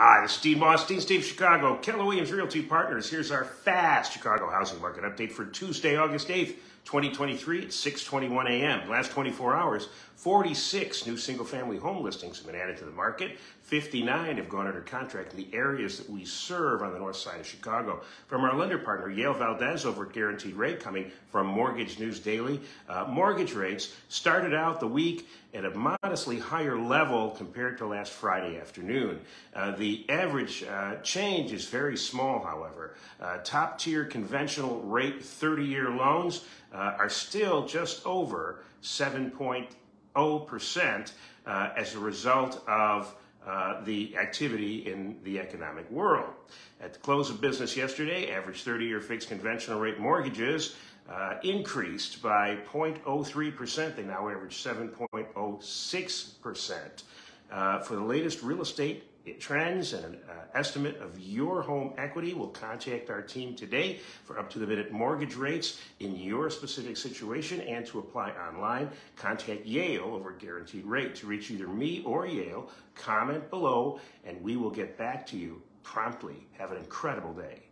Hi, this is Steve Moss, Dean's Team Chicago, Keller Williams Realty Partners. Here's our fast Chicago housing market update for Tuesday, August 8th, 2023 at 6:21 a.m. Last 24 hours, 46 new single-family home listings have been added to the market. 59 have gone under contract in the areas that we serve on the north side of Chicago. From our lender partner, Yale Valdez, over at Guaranteed Rate, coming from Mortgage News Daily. Uh, mortgage rates started out the week at a modestly higher level compared to last Friday afternoon. Uh, the average uh, change is very small, however. Uh, top tier conventional rate 30 year loans uh, are still just over 7.0% uh, as a result of uh, the activity in the economic world. At the close of business yesterday, average 30 year fixed conventional rate mortgages uh, increased by 0.03%. They now average 7.06%. Uh, for the latest real estate trends and an uh, estimate of your home equity, we'll contact our team today for up to the minute mortgage rates in your specific situation and to apply online. Contact Yale over Guaranteed Rate to reach either me or Yale. Comment below and we will get back to you promptly. Have an incredible day.